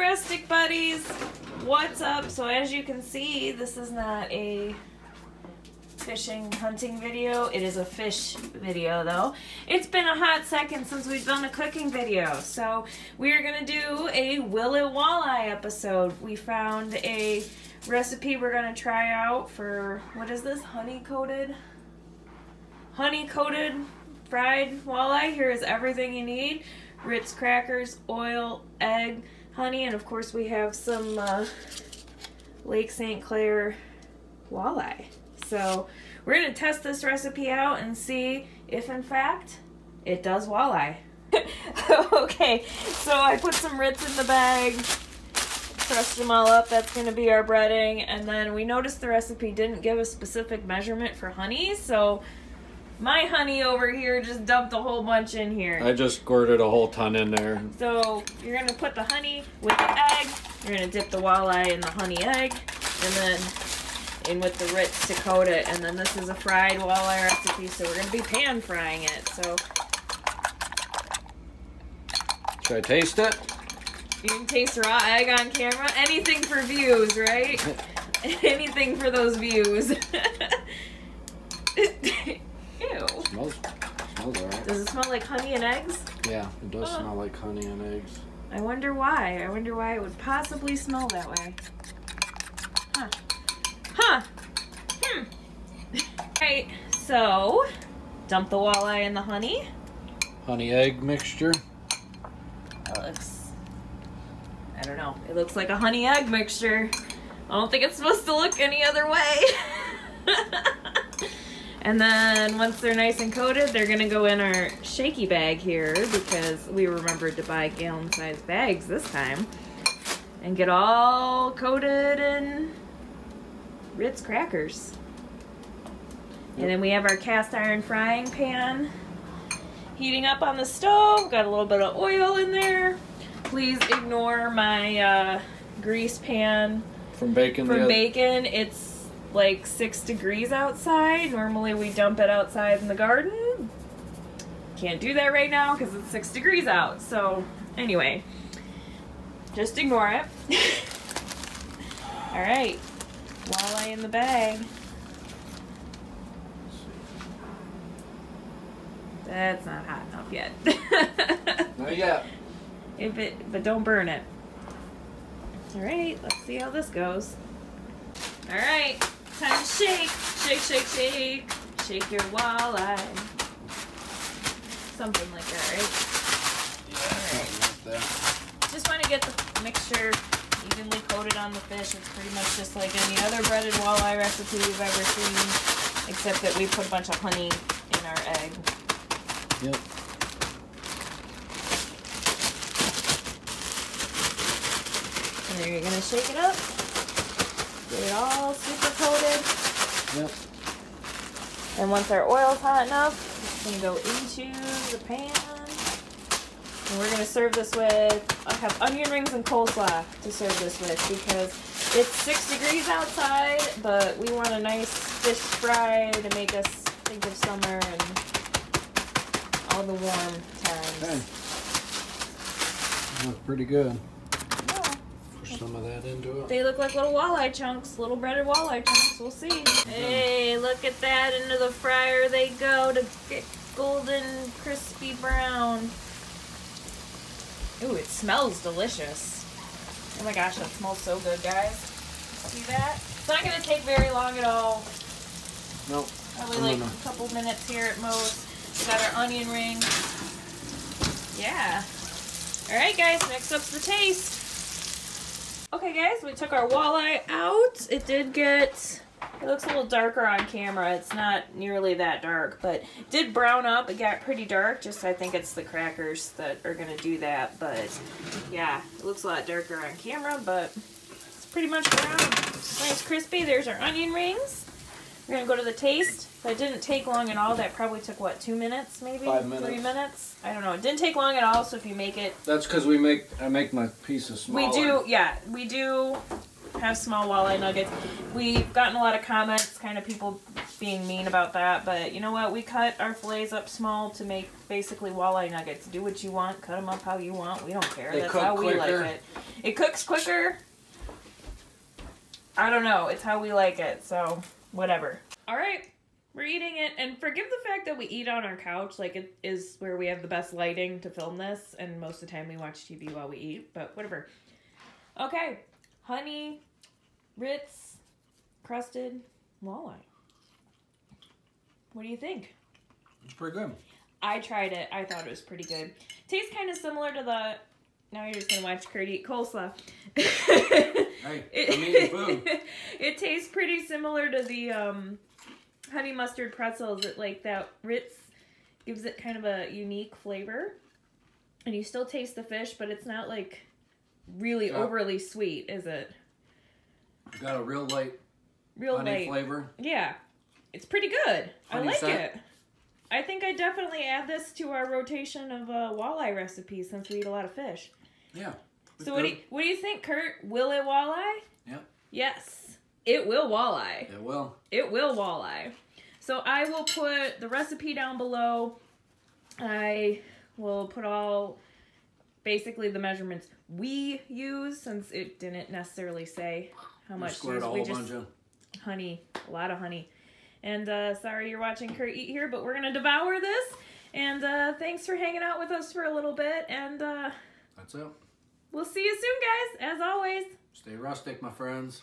rustic buddies what's up? So as you can see this is not a fishing hunting video. It is a fish video though. It's been a hot second since we've done a cooking video. So we're gonna do a Will it Walleye episode. We found a recipe we're gonna try out for what is this? Honey coated honey coated fried walleye. Here is everything you need. Ritz crackers, oil, egg, honey, and of course we have some uh, Lake St. Clair walleye. So we're going to test this recipe out and see if in fact it does walleye. okay, so I put some Ritz in the bag, crushed them all up. That's going to be our breading. And then we noticed the recipe didn't give a specific measurement for honey, so my honey over here just dumped a whole bunch in here. I just squirted a whole ton in there. So you're gonna put the honey with the egg. You're gonna dip the walleye in the honey egg, and then in with the Ritz to coat it. And then this is a fried walleye recipe, so we're gonna be pan frying it. So Should I taste it? you can taste raw egg on camera. Anything for views, right? Anything for those views. Smells, smells alright. Does it smell like honey and eggs? Yeah, it does Oh. smell like honey and eggs. I wonder why. I wonder why it would possibly smell that way. Huh. Huh. Hmm. right, so dump the walleye in the honey. Honey egg mixture. That looks, I don't know. It looks like a honey egg mixture. I don't think it's supposed to look any other way. and then once they're nice and coated, they're gonna go in our shaky bag here because we remembered to buy gallon sized bags this time. And get all coated in Ritz crackers. And then we have our cast iron frying pan heating up on the stove. Got a little bit of oil in there. Please ignore my uh, grease pan From bacon. oth- bacon. It's like six degrees outside. Normally we dump it outside in the garden. Can't do that right now because it's six degrees out. So anyway, just ignore it. All right, walleye in the bag. That's not hot enough yet. Not yet. If it, but don't burn it. All right, let's see how this goes. All right, time to shake, shake, shake, shake, shake your walleye. Something like that, right? That. Just want to get the mixture evenly coated on the fish. It's pretty much just like any other breaded walleye recipe you've ever seen, except that we put a bunch of honey in our egg. Yep. And then you're gonna shake it up. Get it all super coated. Yep. And once our oil's hot enough, it's gonna go into the pan. And we're gonna serve this with, I have onion rings and coleslaw to serve this with because it's six degrees outside, but we want a nice fish fry to make us think of summer and all the warm times. Okay. That's pretty good. Push some of that into it. They look like little walleye chunks, little breaded walleye chunks. We'll see. Hey, look at that. Into the fryer they go to get golden, crispy brown. Ooh, it smells delicious. Oh my gosh, that smells so good, guys. See that? It's not going to take very long at all. Nope. Probably I'm like gonna- a couple minutes here at most. We got our onion rings. Yeah. Alright guys, next up's the taste. Okay guys, we took our walleye out. It did get, it looks a little darker on camera. It's not nearly that dark, but did brown up. It got pretty dark. Just I think it's the crackers that are gonna do that. But yeah, it looks a lot darker on camera, but it's pretty much brown. Nice crispy. There's our onion rings. We're gonna go to the taste. That didn't take long at all. That probably took what, two minutes maybe? Five minutes. Three minutes? I don't know. It didn't take long at all, so if you make it That's because we make I make my pieces smaller. we do, yeah, we do have small walleye nuggets. We've gotten a lot of comments, kind of people being mean about that, but you know what? We cut our fillets up small to make basically walleye nuggets. Do what you want, cut them up how you want. We don't care. They That's how we quicker. like it. It cooks quicker. I don't know. It's how we like it, so whatever. All right, we're eating it, and forgive the fact that we eat on our couch. Like it is where we have the best lighting to film this, and most of the time we watch TV while we eat. But whatever. Okay, honey, Ritz, crusted walleye. What do you think? It's pretty good. I tried it. I thought it was pretty good. Tastes kind of similar to the. Now you're just gonna watch Kurt eat coleslaw. Hey, I'm eating food. it tastes pretty similar to the um, honey mustard pretzels. It like that Ritz gives it kind of a unique flavor, and you still taste the fish, but it's not like really Yeah. overly sweet, is it? Got a real light Real honey light. flavor. Yeah, it's pretty good. I like set. it. I think I definitely add this to our rotation of uh, walleye recipes since we eat a lot of fish. Yeah. So what do you, what do you think, Kurt? Will it walleye? Yep. Yes, it will walleye. It will. It will walleye. So I will put the recipe down below. I will put all basically the measurements we use since it didn't necessarily say how much to squared use. a We just bunch of. honey, a lot of honey. And uh, sorry you're watching Kurt eat here, but we're gonna devour this. And uh, thanks for hanging out with us for a little bit. And uh, That's it. we'll see you soon, guys. As always. Stay rustic, my friends.